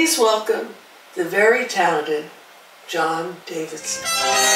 Please welcome the very talented John Davidson.